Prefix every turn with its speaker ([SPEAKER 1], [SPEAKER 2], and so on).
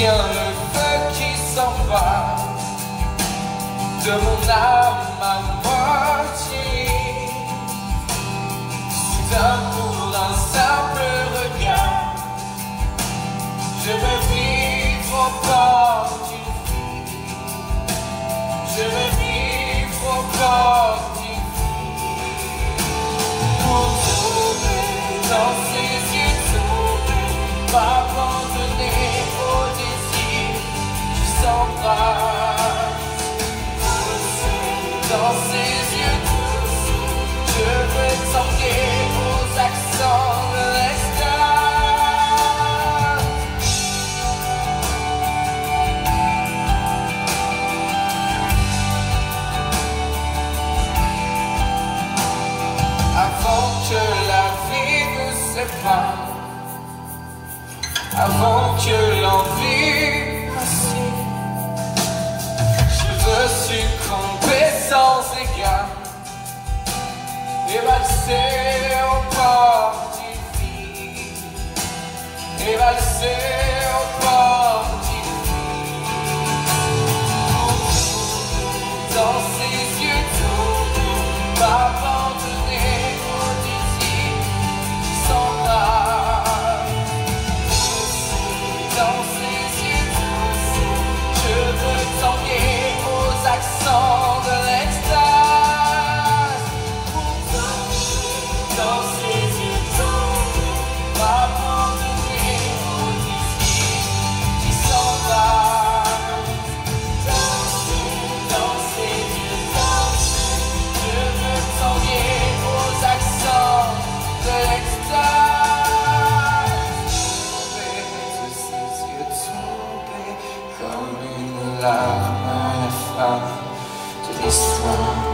[SPEAKER 1] se ela me veio te salvar de uma morte, se dá por lançar Dans ses yeux tous, je veux tanguer aux accents de. Avant que la vie nous sépare, avant Ser o pó de fim, vai ser. love, I found to this world.